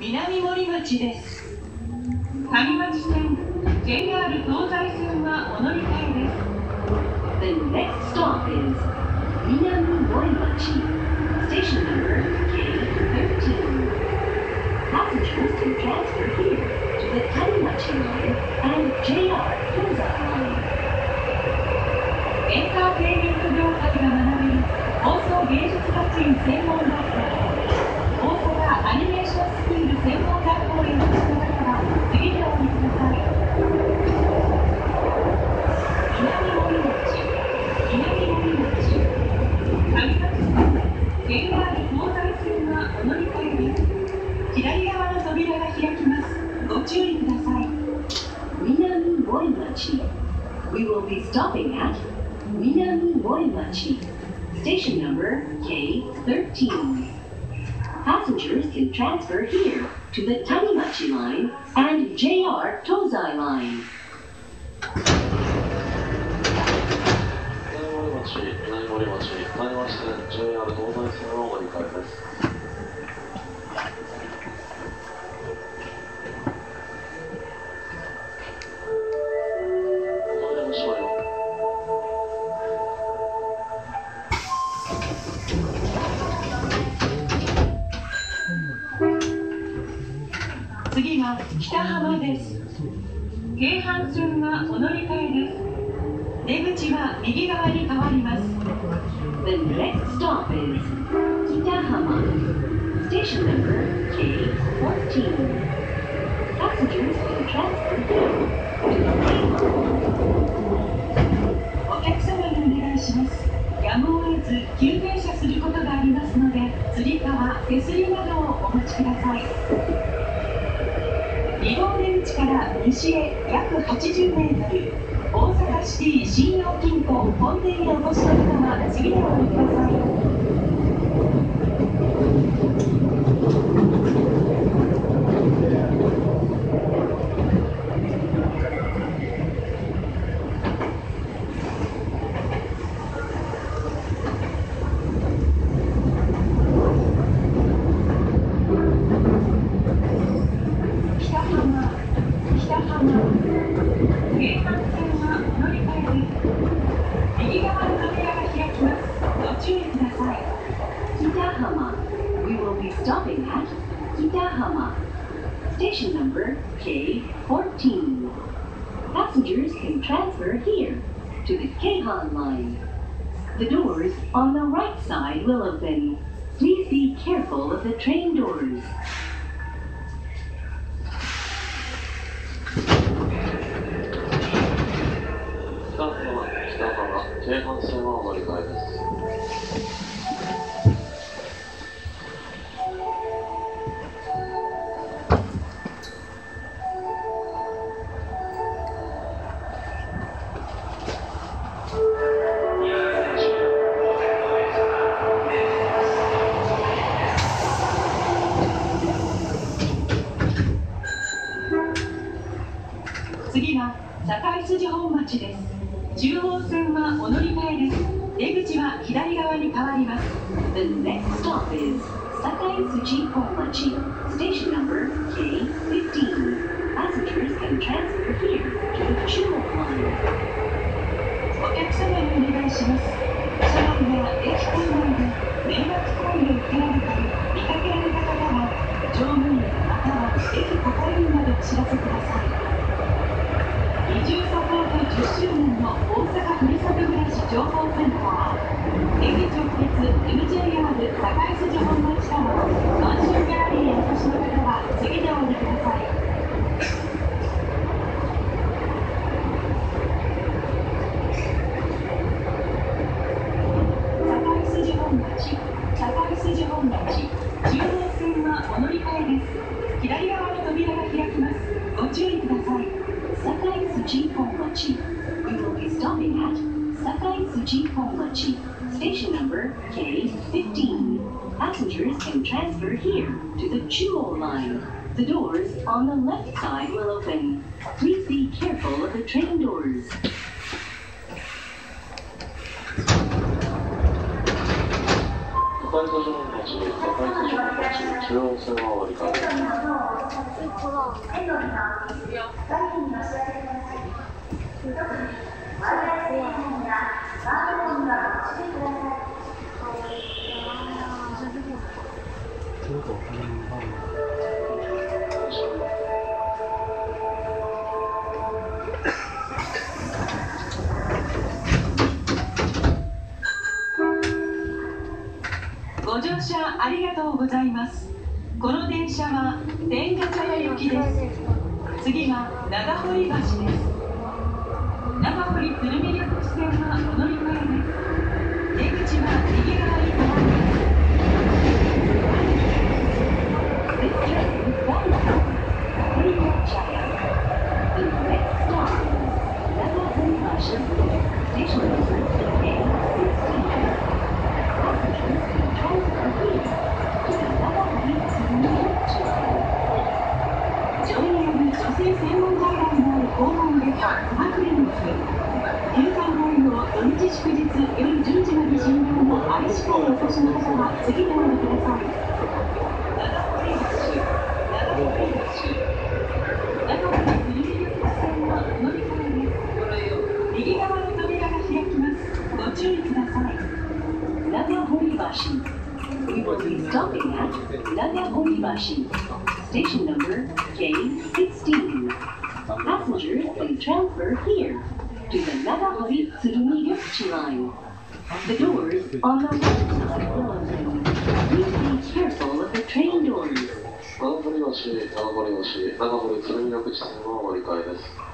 南森町です上町線 JR 東西線はお乗り換えです The next stop is Minami Morimachi, station number K13. Passengers can transfer here to the Tanimachi line and JR Tosa line. エンターテインメント業界が学べる放送芸術学院専門左側の扉が開きますご注意ください Minami Morimachi. We will be stopping at Minami Morimachi, station number K13. Passengers can transfer here to the Tanimachi line and JR Tozai line. 南森町、南森町、南町線 JR 東西線をお乗り換えです。 次は北浜です。京阪線はお乗り換えです。出口は右側に変わります。The next stop is Kitahama, station number K14. Passengers transfer. お客様にお願いします。やむを得ず急停車することがありますのでつり革手すりなどをお持ちください2号出口から西へ約80メートル大阪シティ信用金庫本店へお越しの方は次でお降りください Kitahama. We will be stopping at Kitahama, station number K14. Passengers can transfer here to the Keihan line. The doors on the right side will open. Please be careful of the train doors. 北浜、北浜、京阪線はお乗り換えです。 中央線はお乗り換えです。出口は左側に変わります。大阪ふるさと暮らし情報センター駅直結 MJR 堺筋本町タワーマンションギャラリーへお越しの方は次でお降りください堺筋本町堺筋本町中央線はお乗り換えです。左側の扉が開きます。ご注意ください。Sakai Tsuchi Honmachi. We will be stopping at Sakai Tsuchi Honmachi, station number K15. Passengers can transfer here to the Chuo line. The doors on the left side will open. Please be careful of the train doors. ご乗車ありがとうございます。この電車は天ヶ茶屋行きです。次は長堀橋です。専門外来のある訪問列車マクレンス休館前の土日祝日夜10時まで診療の愛知県お越しの方は次でお降りください長堀橋長堀橋長堀鶴見緑地線の乗り換えです右側の扉が開きますご注意ください長堀橋 We will be stopping at Nagahoribashi. Station number K16. Passengers can transfer here to the Nagahori Tsurumi Ryokchi line. The doors on the left side will open. Please be careful of the train doors. 長堀橋、長堀橋、長堀鶴見緑地線は折り替えです。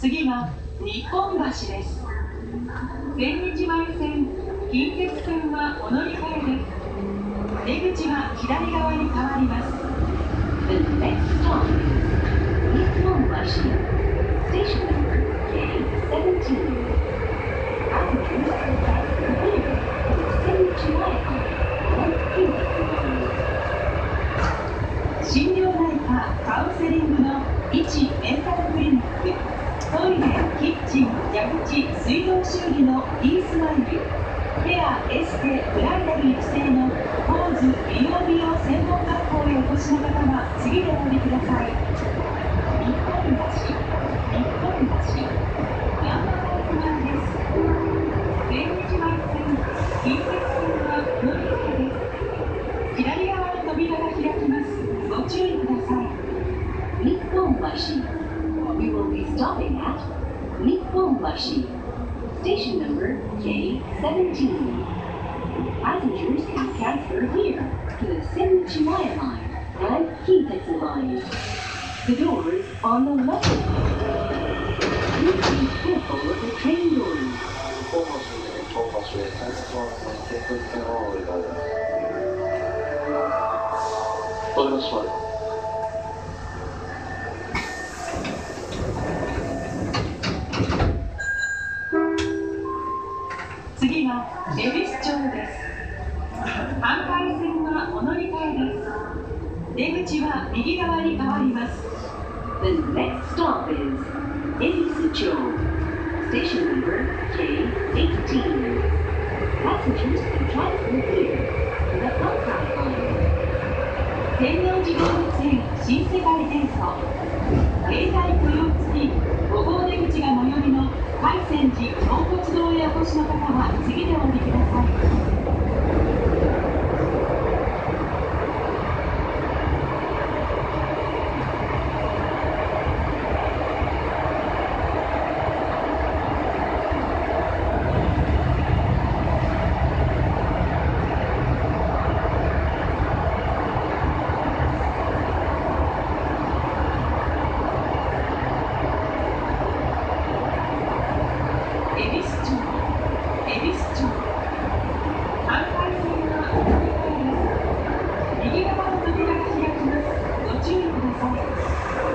次は日本橋です。全日前線近鉄線はお乗り換えです出口は左側に変わります。The next stop is 日本橋 Station number 心療内科カウンセリングの1 the Sennichiwai line and Kintetsu line. The doors on the left. Please be careful of the train doors. 日本橋、日本橋、千日前線、近鉄線は折りまります。次は恵比寿町です反対線はお乗り換えです出口は右側に変わります The next stop is Ebisucho. Station number K18. Passengers can transfer here to the outside line. 天王寺動物園新世界転送経済雇用付き5号出口が最寄りの海泉寺納骨堂へお越しの方は次でお降りください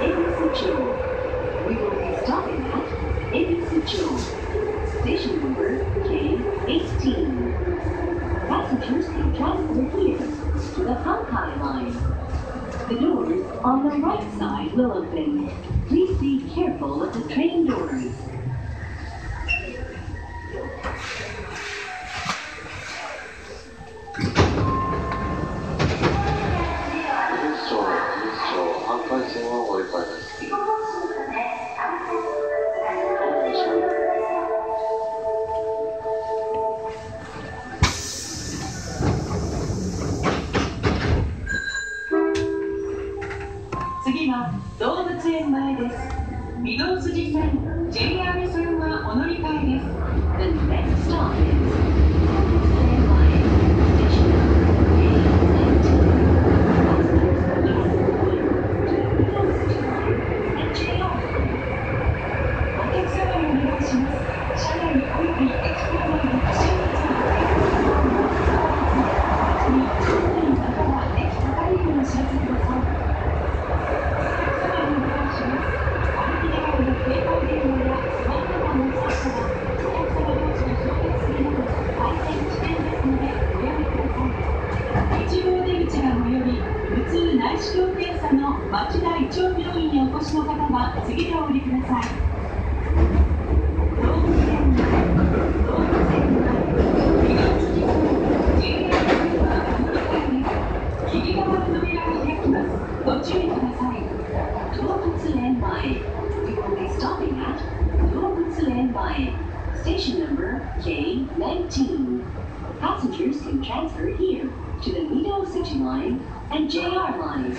Insuchu. We will be stopping at Insuchu. Station number K18. Passengers can transfer here to the Hankai line. The doors on the right side will open. 動物園前です。御堂筋線 JR 線はお乗り換えです The next stop is Line. Station number A19. Passengers can transfer here to the Middle City Line and JR. お客様にお願いします車内および駅構内で不審物がないに車内または駅係員にお知らせくださいお客様にお願いします歩きながらの携帯電話やスマートフォンの操作はお客様同士が衝突するなど大変危険ですのでおやめください1号出口が最寄り普通内視鏡検査の町田一応病院にお越しの方は次でお降りください動物園内動物園内御堂筋線 JR 線は乗り換えです右側の扉が開きますご注意ください動物園前 We will be stopping at 動物園前 Station number K19. Passengers can transfer here to the Mido City Line and JR Line.